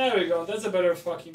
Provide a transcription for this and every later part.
There we go. That's a better fucking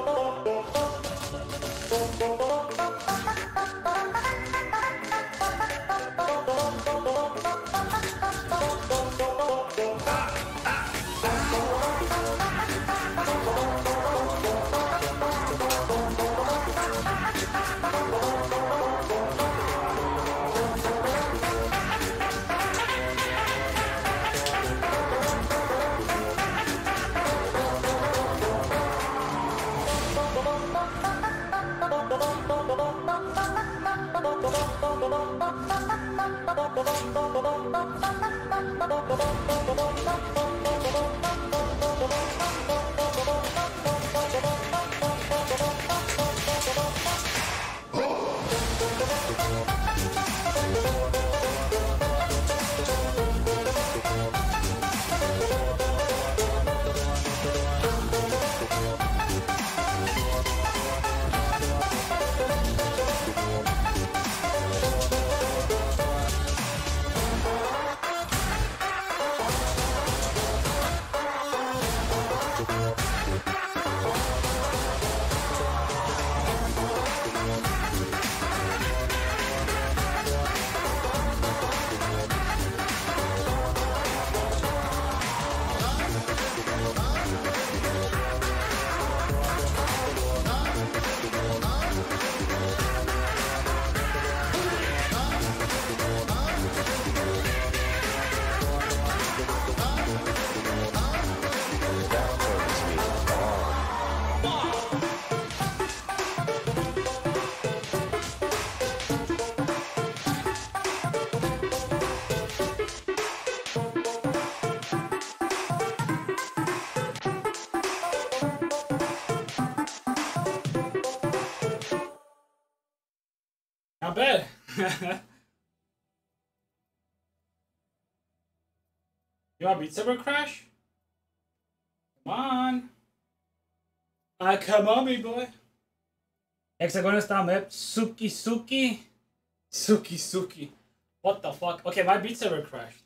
Thank you. Not bad. you want Beat Saber Crash? Come on. Ah, come on, me boy. Hexagon style map. Suki Suki. Suki Suki. What the fuck? Okay, my Beat Saber crashed.